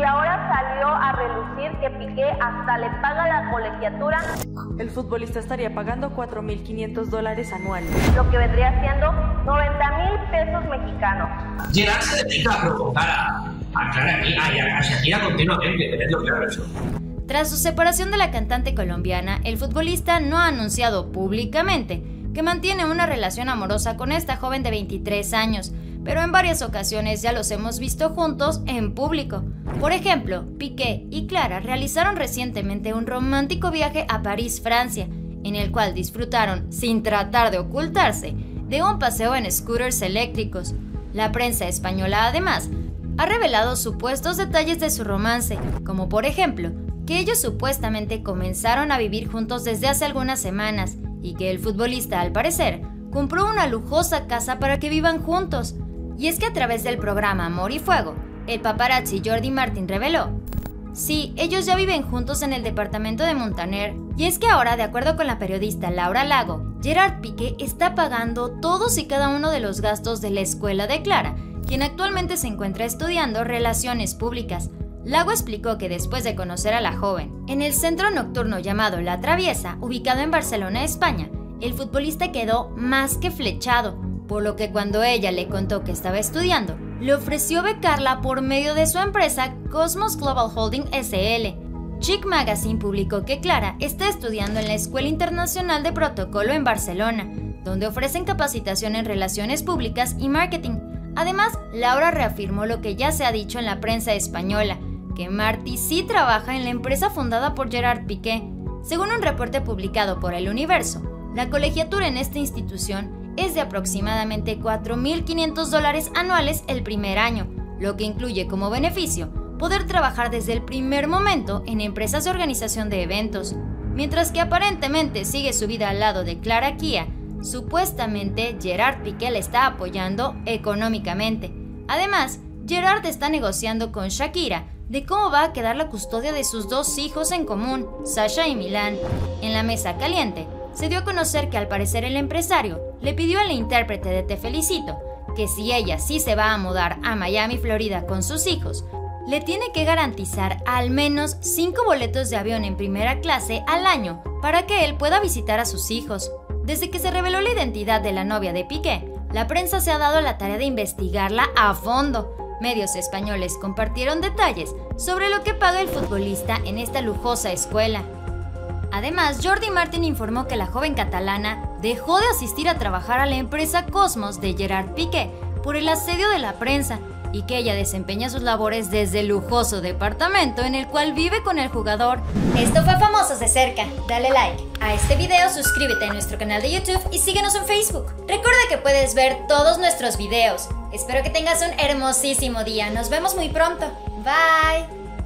y ahora salió a relucir que Piqué hasta le paga la colegiatura. El futbolista estaría pagando 4.500 dólares anuales. Lo que vendría siendo 90 mil pesos mexicanos. Gerard se dedica a provocar a, a Clara y a Shakira continuamente, tenedlo claro eso. Tras su separación de la cantante colombiana, el futbolista no ha anunciado públicamente que mantiene una relación amorosa con esta joven de 23 años, pero en varias ocasiones ya los hemos visto juntos en público. Por ejemplo, Piqué y Clara realizaron recientemente un romántico viaje a París, Francia, en el cual disfrutaron, sin tratar de ocultarse, de un paseo en scooters eléctricos. La prensa española además ha revelado supuestos detalles de su romance, como por ejemplo que ellos supuestamente comenzaron a vivir juntos desde hace algunas semanas y que el futbolista al parecer compró una lujosa casa para que vivan juntos. Y es que a través del programa Amor y Fuego, el paparazzi Jordi Martin reveló, sí, ellos ya viven juntos en el departamento de Montaner, y es que ahora, de acuerdo con la periodista Laura Lago, Gerard Piqué está pagando todos y cada uno de los gastos de la escuela de Clara, quien actualmente se encuentra estudiando relaciones públicas. Lago explicó que después de conocer a la joven, en el centro nocturno llamado La Traviesa, ubicado en Barcelona, España, el futbolista quedó más que flechado, por lo que cuando ella le contó que estaba estudiando, le ofreció becarla por medio de su empresa Cosmos Global Holding SL. Chic Magazine publicó que Clara está estudiando en la Escuela Internacional de Protocolo en Barcelona, donde ofrecen capacitación en relaciones públicas y marketing. Además, Laura reafirmó lo que ya se ha dicho en la prensa española, que Marty sí trabaja en la empresa fundada por Gerard Piqué. Según un reporte publicado por El Universo, la colegiatura en esta institución es de aproximadamente 4.500 dólares anuales el primer año, lo que incluye como beneficio poder trabajar desde el primer momento en empresas de organización de eventos, mientras que aparentemente sigue su vida al lado de Clara Kia, supuestamente Gerard Piqué le está apoyando económicamente. Además, Gerard está negociando con Shakira de cómo va a quedar la custodia de sus dos hijos en común, Sasha y Milán. En la mesa caliente, se dio a conocer que al parecer el empresario le pidió a la intérprete de Te Felicito que si ella sí se va a mudar a Miami, Florida con sus hijos, le tiene que garantizar al menos 5 boletos de avión en primera clase al año para que él pueda visitar a sus hijos. Desde que se reveló la identidad de la novia de Piqué, la prensa se ha dado la tarea de investigarla a fondo. Medios españoles compartieron detalles sobre lo que paga el futbolista en esta lujosa escuela. Además, Jordi Martin informó que la joven catalana dejó de asistir a trabajar a la empresa Cosmos de Gerard Piqué por el asedio de la prensa y que ella desempeña sus labores desde el lujoso departamento en el cual vive con el jugador. Esto fue Famosos de cerca. Dale like a este video, suscríbete a nuestro canal de YouTube y síguenos en Facebook. Recuerda que puedes ver todos nuestros videos. Espero que tengas un hermosísimo día. Nos vemos muy pronto. Bye.